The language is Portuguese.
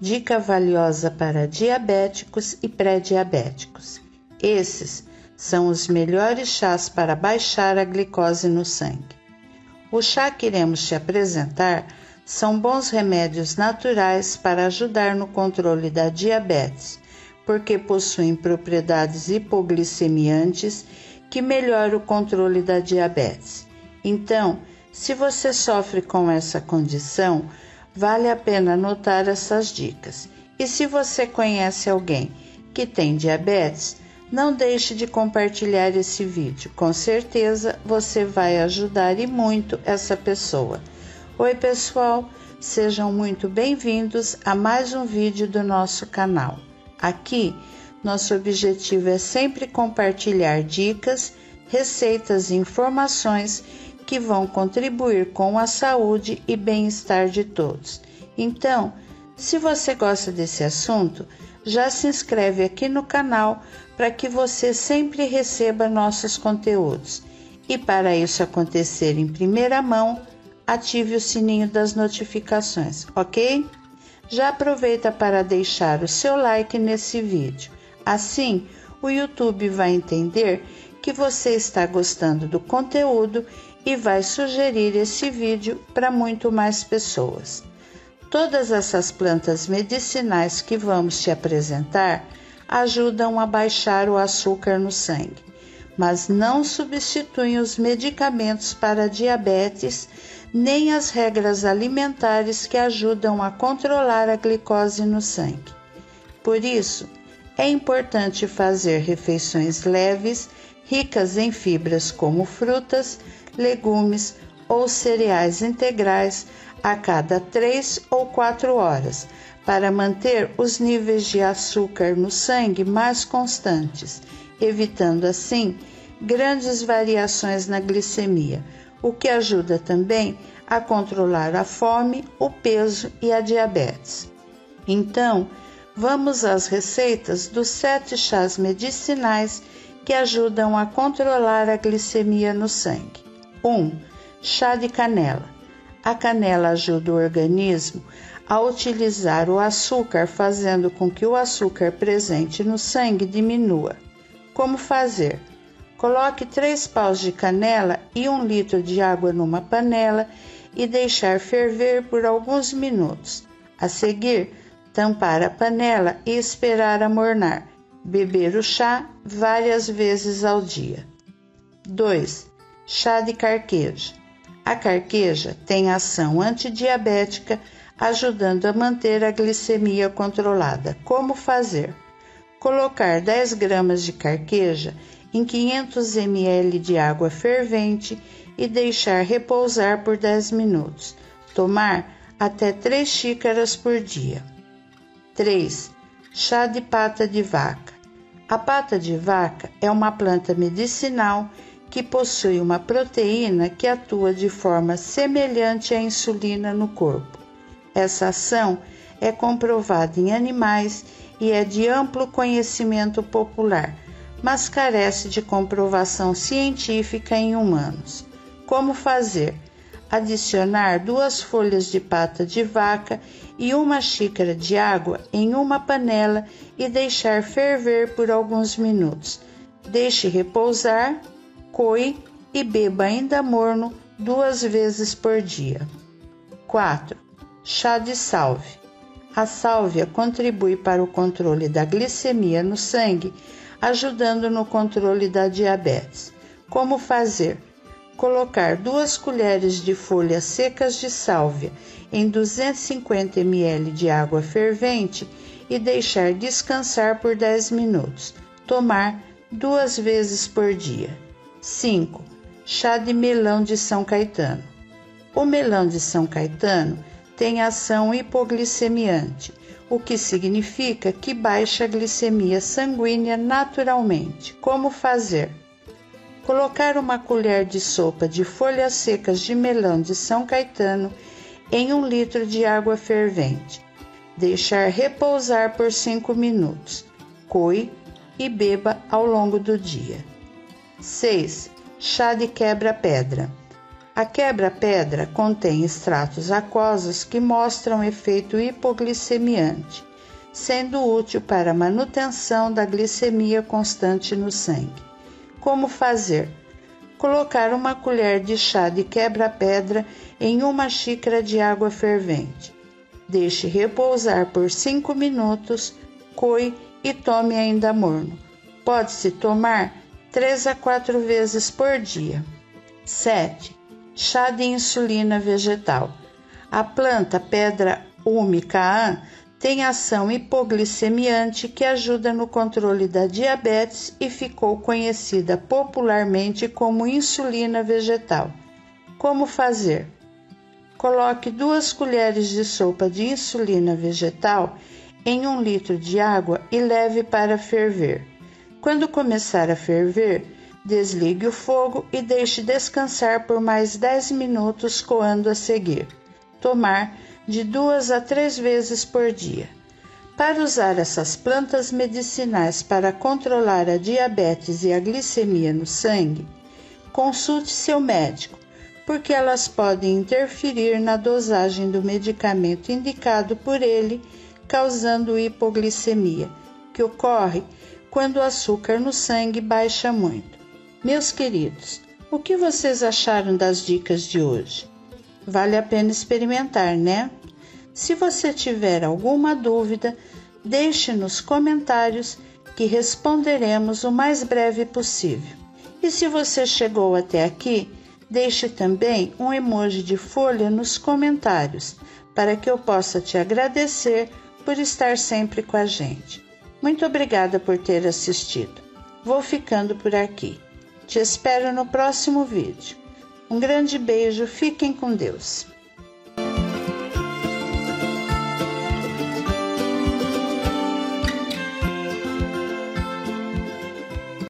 dica valiosa para diabéticos e pré-diabéticos. Esses são os melhores chás para baixar a glicose no sangue. O chá que iremos te apresentar são bons remédios naturais para ajudar no controle da diabetes, porque possuem propriedades hipoglicemiantes que melhoram o controle da diabetes. Então, se você sofre com essa condição, vale a pena anotar essas dicas. E se você conhece alguém que tem diabetes, não deixe de compartilhar esse vídeo. Com certeza você vai ajudar e muito essa pessoa. Oi, pessoal, sejam muito bem-vindos a mais um vídeo do nosso canal. Aqui, nosso objetivo é sempre compartilhar dicas, receitas e informações que vão contribuir com a saúde e bem-estar de todos. Então, se você gosta desse assunto, já se inscreve aqui no canal para que você sempre receba nossos conteúdos. E para isso acontecer em primeira mão, ative o sininho das notificações, ok? Já aproveita para deixar o seu like nesse vídeo. Assim, o YouTube vai entender que você está gostando do conteúdo e vai sugerir esse vídeo para muito mais pessoas. Todas essas plantas medicinais que vamos te apresentar ajudam a baixar o açúcar no sangue, mas não substituem os medicamentos para diabetes nem as regras alimentares que ajudam a controlar a glicose no sangue. Por isso, é importante fazer refeições leves, ricas em fibras como frutas, legumes ou cereais integrais a cada três ou quatro horas, para manter os níveis de açúcar no sangue mais constantes, evitando assim grandes variações na glicemia, o que ajuda também a controlar a fome, o peso e a diabetes. Então, vamos às receitas dos sete chás medicinais que ajudam a controlar a glicemia no sangue. 1. Um, chá de canela. A canela ajuda o organismo a utilizar o açúcar, fazendo com que o açúcar presente no sangue diminua. Como fazer? Coloque três paus de canela e um litro de água numa panela e deixar ferver por alguns minutos. A seguir, tampar a panela e esperar amornar. Beber o chá várias vezes ao dia. 2. Chá de carqueja. A carqueja tem ação antidiabética, ajudando a manter a glicemia controlada. Como fazer? Colocar 10 gramas de carqueja em 500 ml de água fervente e deixar repousar por 10 minutos. Tomar até 3 xícaras por dia. 3. Chá de pata de vaca. A pata de vaca é uma planta medicinal que possui uma proteína que atua de forma semelhante à insulina no corpo. Essa ação é comprovada em animais e é de amplo conhecimento popular, mas carece de comprovação científica em humanos. Como fazer? Adicionar duas folhas de pata de vaca e uma xícara de água em uma panela e deixar ferver por alguns minutos. Deixe repousar coe e beba ainda morno duas vezes por dia. 4. Chá de salve. A sálvia contribui para o controle da glicemia no sangue, ajudando no controle da diabetes. Como fazer? Colocar duas colheres de folhas secas de sálvia em 250 ml de água fervente e deixar descansar por 10 minutos. Tomar duas vezes por dia. 5. Chá de melão de São Caetano. O melão de São Caetano tem ação hipoglicemiante, o que significa que baixa a glicemia sanguínea naturalmente. Como fazer? Colocar uma colher de sopa de folhas secas de melão de São Caetano em um litro de água fervente. Deixar repousar por 5 minutos. Coe e beba ao longo do dia. 6. Chá de quebra-pedra. A quebra-pedra contém extratos aquosos que mostram efeito hipoglicemiante, sendo útil para a manutenção da glicemia constante no sangue. Como fazer? Colocar uma colher de chá de quebra-pedra em uma xícara de água fervente. Deixe repousar por 5 minutos, coe e tome ainda morno. Pode-se tomar 3 a 4 vezes por dia. 7. Chá de insulina vegetal. A planta pedra úmica tem ação hipoglicemiante que ajuda no controle da diabetes e ficou conhecida popularmente como insulina vegetal. Como fazer? Coloque duas colheres de sopa de insulina vegetal em um litro de água e leve para ferver. Quando começar a ferver, desligue o fogo e deixe descansar por mais 10 minutos coando a seguir. Tomar de duas a três vezes por dia. Para usar essas plantas medicinais para controlar a diabetes e a glicemia no sangue, consulte seu médico porque elas podem interferir na dosagem do medicamento indicado por ele, causando hipoglicemia, que ocorre quando o açúcar no sangue baixa muito. Meus queridos, o que vocês acharam das dicas de hoje? Vale a pena experimentar, né? Se você tiver alguma dúvida, deixe nos comentários que responderemos o mais breve possível. E se você chegou até aqui, Deixe também um emoji de folha nos comentários para que eu possa te agradecer por estar sempre com a gente. Muito obrigada por ter assistido. Vou ficando por aqui. Te espero no próximo vídeo. Um grande beijo, fiquem com Deus.